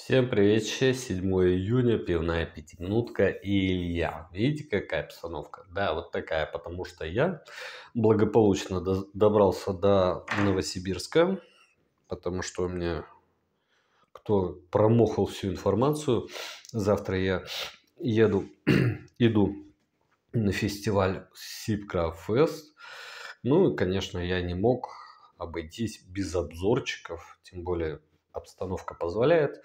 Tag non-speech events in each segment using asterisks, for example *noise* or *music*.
Всем привет, 7 июня, пивная пятиминутка и Илья. Видите, какая обстановка? Да, вот такая, потому что я благополучно до- добрался до Новосибирска, потому что у меня кто промохал всю информацию, завтра я еду, *clears throat* иду на фестиваль Сипкрафт Фест. Ну и, конечно, я не мог обойтись без обзорчиков, тем более обстановка позволяет,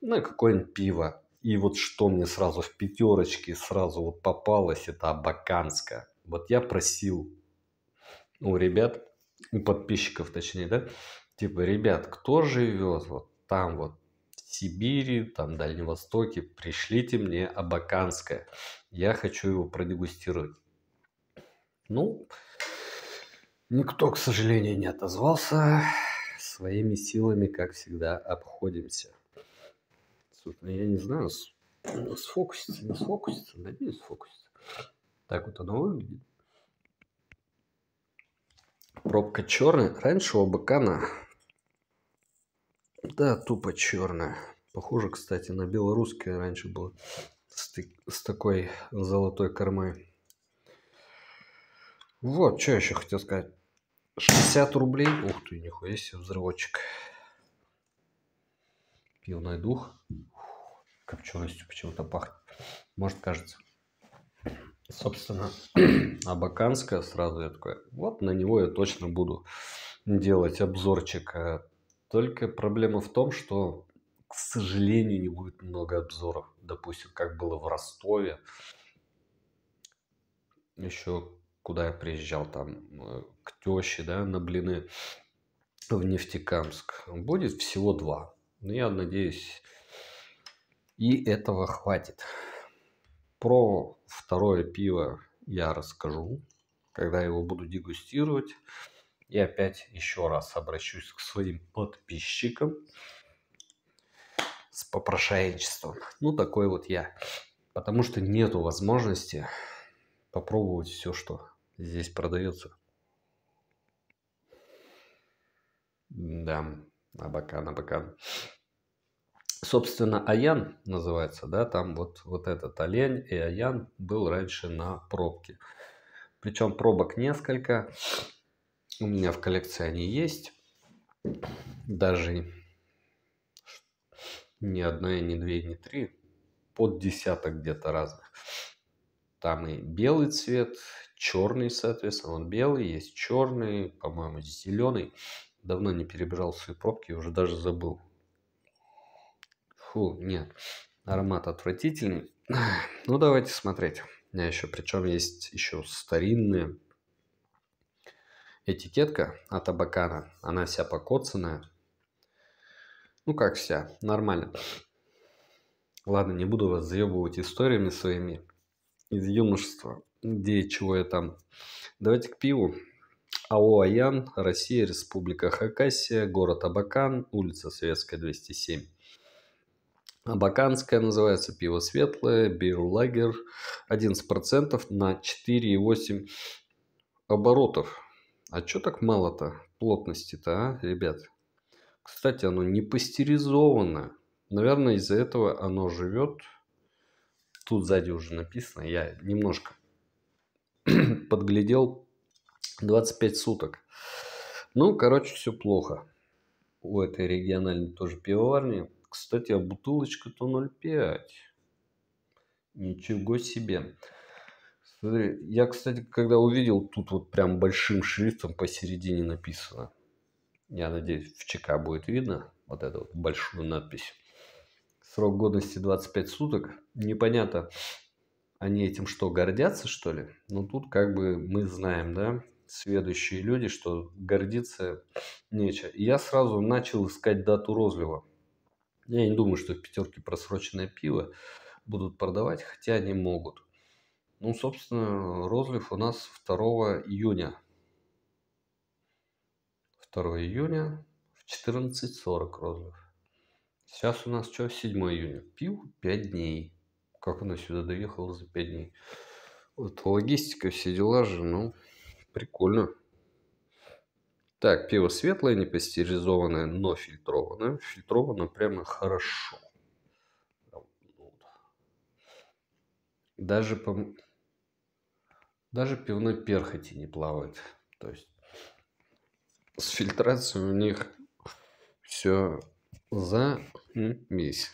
ну и какое-нибудь пиво. И вот что мне сразу в пятерочке сразу вот попалось, это абаканское. Вот я просил у ребят, у подписчиков точнее, да, типа, ребят, кто живет вот там вот в Сибири, там Дальнем Востоке, пришлите мне абаканское. Я хочу его продегустировать. Ну, никто, к сожалению, не отозвался своими силами, как всегда, обходимся. Собственно, я не знаю, с- сфокусится, не сфокусится, надеюсь, сфокусится. Так вот оно выглядит. Пробка черная. Раньше у Бакана, да, тупо черная. Похоже, кстати, на белорусское раньше было с, с такой золотой кормой. Вот, что еще хотел сказать. 60 рублей. Ух ты, нихуя себе взрывочек. Пивной дух. Копченостью почему-то пахнет. Может, кажется. Собственно, *clears throat* Абаканская сразу я такой, вот на него я точно буду делать обзорчик. А Только проблема в том, что, к сожалению, не будет много обзоров. Допустим, как было в Ростове. Еще куда я приезжал там э, к теще, да, на блины в Нефтекамск. Будет всего два. Но я надеюсь, и этого хватит. Про второе пиво я расскажу, когда его буду дегустировать. И опять еще раз обращусь к своим подписчикам с попрошайничеством. Ну, такой вот я. Потому что нету возможности попробовать все, что здесь продается. Да, абакан, абакан. Собственно, Аян называется, да, там вот, вот этот олень и Аян был раньше на пробке. Причем пробок несколько. У меня в коллекции они есть. Даже ни одна, ни две, ни три. Под десяток где-то разных. Там и белый цвет, черный, соответственно. Он белый, есть черный, по-моему, зеленый. Давно не перебирал свои пробки, уже даже забыл. Фу, нет. Аромат отвратительный. *sighs* Ну, давайте смотреть. У меня еще, причем есть еще старинная этикетка от Абакана. Она вся покоцанная. Ну, как вся. Нормально. Ладно, не буду вас заебывать историями своими из юношества. Где чего я там. Давайте к пиву. АО «Аян», Россия, Республика Хакасия, город Абакан, улица Советская, 207. Абаканское называется пиво светлое, бирлагер, 11% на 4,8 оборотов. А что так мало-то плотности-то, а, ребят? Кстати, оно не пастеризовано. Наверное, из-за этого оно живет. Тут сзади уже написано. Я немножко *clears throat* подглядел. 25 суток. Ну, короче, все плохо. У этой региональной тоже пивоварни. Кстати, а бутылочка-то 0,5. Ничего себе. Смотри, я, кстати, когда увидел, тут вот прям большим шрифтом посередине написано. Я надеюсь, в ЧК будет видно вот эту вот большую надпись. Срок годности 25 суток. Непонятно, они этим что, гордятся, что ли? Ну, тут как бы мы знаем, да, следующие люди, что гордиться нечего. И я сразу начал искать дату розлива. Я не думаю, что в пятерке просроченное пиво будут продавать, хотя они могут. Ну, собственно, розлив у нас 2 июня. 2 июня в 14.40 розлив. Сейчас у нас что, 7 июня. Пил 5 дней. Как оно сюда доехало за 5 дней. Вот логистика, все дела же, ну, прикольно. Так, пиво светлое, не пастеризованное, но фильтрованное. Фильтровано прямо хорошо. Даже по... Даже пивной перхоти не плавает. То есть с фильтрацией у них все за весь.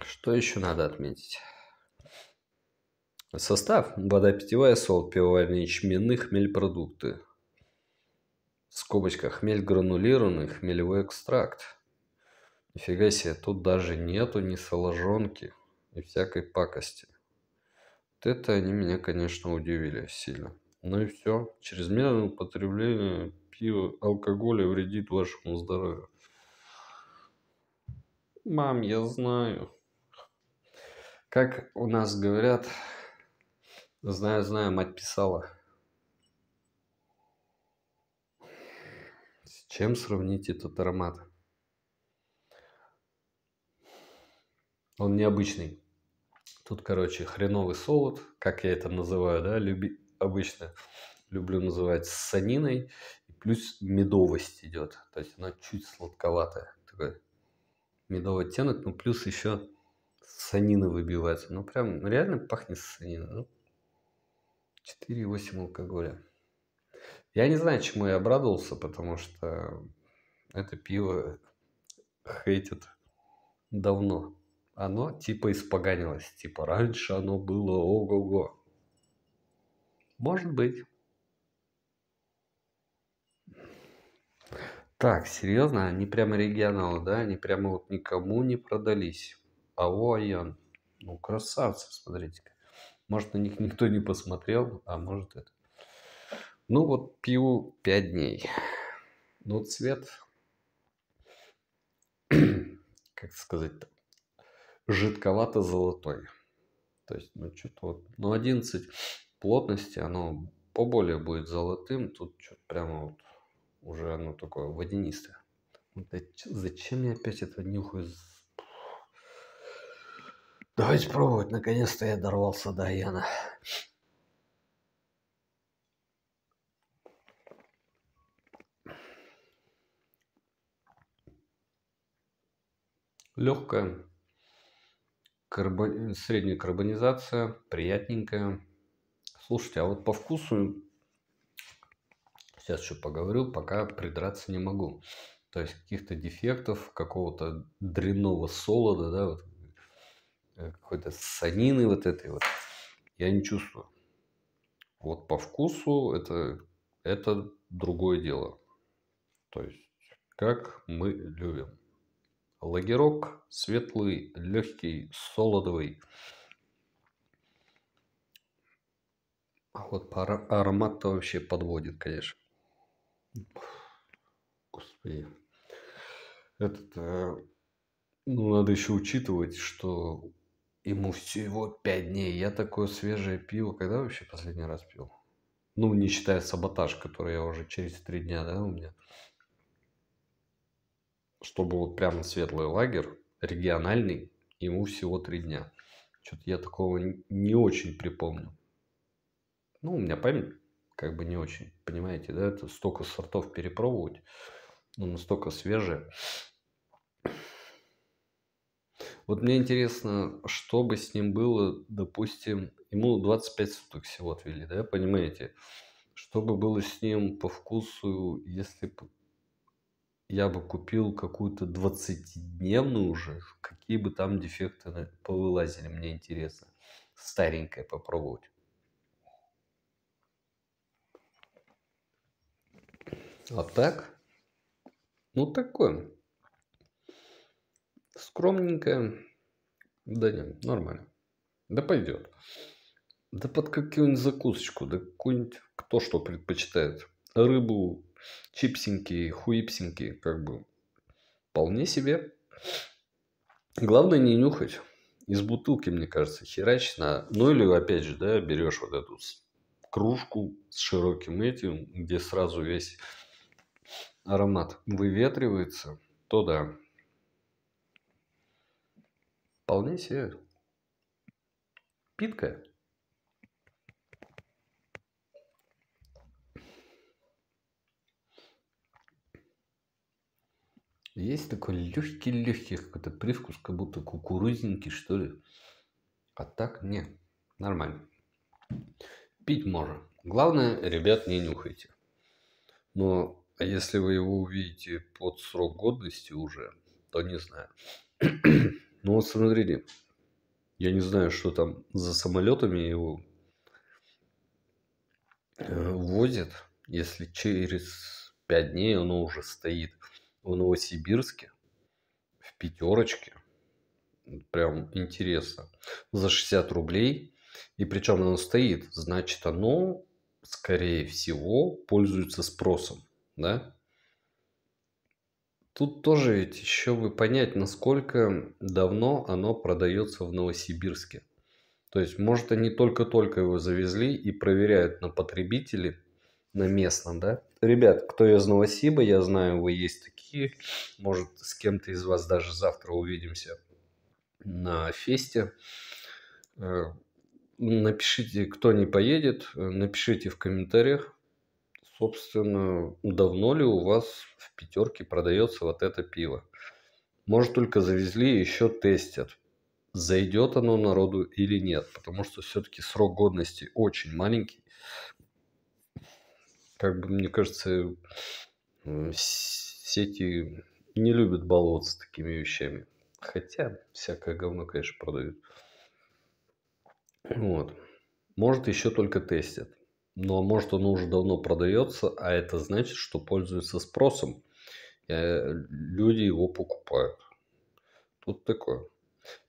Что еще надо отметить? Состав. Вода питьевая, солод пивоварный, ячменный, хмель продукты. В скобочках хмель гранулированный, хмелевой экстракт. Нифига себе, тут даже нету ни соложонки и всякой пакости. Вот это они меня, конечно, удивили сильно. Ну и все. Чрезмерное употребление пива, алкоголя вредит вашему здоровью. Мам, я знаю. Как у нас говорят, знаю, знаю, мать писала. С чем сравнить этот аромат? Он необычный. Тут, короче, хреновый солод, как я это называю, да, люби... обычно люблю называть саниной. И плюс медовость идет. То есть она чуть сладковатая. Такой медовый оттенок, но плюс еще санина выбивается. Ну, прям реально пахнет саниной. Ну, 4,8 алкоголя. Я не знаю, чему я обрадовался, потому что это пиво хейтят давно оно типа испоганилось. Типа раньше оно было ого-го. Может быть. Так, серьезно? Они прямо регионалы, да? Они прямо вот никому не продались. А Аян. Ну, красавцы, смотрите-ка. Может, на них никто не посмотрел, а может это. Ну, вот пиву 5 дней. Ну, цвет, *clears throat* как сказать-то, жидковато-золотой. То есть, ну, что-то вот, ну, 11 плотности, оно поболее будет золотым. Тут что-то прямо вот уже оно такое водянистое. Да, зачем я опять это нюхаю? Давайте пробовать. Наконец-то я дорвался до Яна. Легкая, карбон... средняя карбонизация, приятненькая. Слушайте, а вот по вкусу, сейчас еще поговорю, пока придраться не могу. То есть каких-то дефектов, какого-то дрянного солода, да, вот, э, какой-то санины вот этой вот, я не чувствую. Вот по вкусу это, это другое дело. То есть, как мы любим. Лагерок светлый, легкий, солодовый. А вот аромат-то вообще подводит, конечно. Господи. Этот, э, ну, надо еще учитывать, что ему всего 5 дней. Я такое свежее пиво, когда вообще последний раз пил? Ну, не считая саботаж, который я уже через 3 дня, да, у меня чтобы вот прямо светлый лагерь, региональный, ему всего три дня. Что-то я такого не очень припомню. Ну, у меня память как бы не очень, понимаете, да, это столько сортов перепробовать, ну, настолько свежее. Вот мне интересно, что бы с ним было, допустим, ему 25 суток всего отвели, да, понимаете? Что бы было с ним по вкусу, если бы я бы купил какую-то 20-дневную уже, какие бы там дефекты повылазили, мне интересно. Старенькое попробовать. А так? Ну, такое. Скромненькое. Да нет, нормально. Да пойдет. Да под какую-нибудь закусочку, да какую-нибудь, кто что предпочитает. Рыбу, чипсенькие, хуипсенькие, как бы вполне себе. Главное не нюхать. Из бутылки, мне кажется, херачить на... Ну или, опять же, да, берешь вот эту кружку с широким этим, где сразу весь аромат выветривается, то да. Вполне себе питкая. Есть такой легкий-легкий какой-то привкус, как будто кукурузинки что ли. А так не, нормально. Пить можно. Главное, ребят, не нюхайте. Но если вы его увидите под срок годности уже, то не знаю. *clears throat* ну вот смотрите, я не знаю, что там за самолетами его э, возят, если через пять дней оно уже стоит в Новосибирске, в пятерочке. Прям интересно. За 60 рублей. И причем оно стоит, значит оно, скорее всего, пользуется спросом. Да? Тут тоже ведь еще бы понять, насколько давно оно продается в Новосибирске. То есть, может, они только-только его завезли и проверяют на потребителей, на местном, да? Ребят, кто из Новосиба, я знаю, вы есть такие. Может, с кем-то из вас даже завтра увидимся на фесте. Э, напишите, кто не поедет, напишите в комментариях, собственно, давно ли у вас в пятерке продается вот это пиво. Может, только завезли, еще тестят, зайдет оно народу или нет, потому что все-таки срок годности очень маленький. Как бы, мне кажется, сети не любят баловаться такими вещами. Хотя, всякое говно, конечно, продают. Вот. Может, еще только тестят. Ну, а может, оно уже давно продается, а это значит, что пользуется спросом. Э, люди его покупают. Тут такое.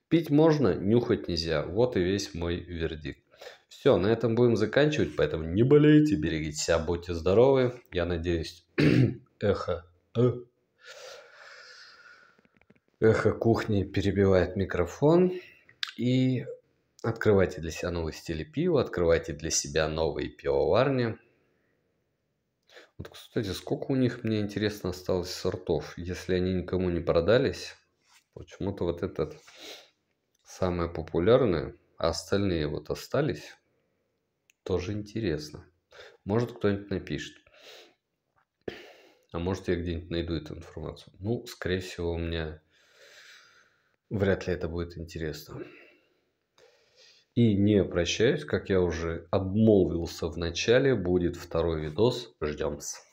Пить можно, нюхать нельзя. Вот и весь мой вердикт. Все, на этом будем заканчивать, поэтому не болейте, берегите себя, будьте здоровы. Я надеюсь, *clears throat* эхо, э, эхо кухни перебивает микрофон. И Открывайте для себя новые стили пива, открывайте для себя новые пивоварни. Вот, кстати, сколько у них, мне интересно, осталось сортов. Если они никому не продались, почему-то вот этот самое популярное, а остальные вот остались, тоже интересно. Может, кто-нибудь напишет. А может, я где-нибудь найду эту информацию. Ну, скорее всего, у меня вряд ли это будет интересно. И не прощаюсь, как я уже обмолвился в начале, будет второй видос. Ждем-с.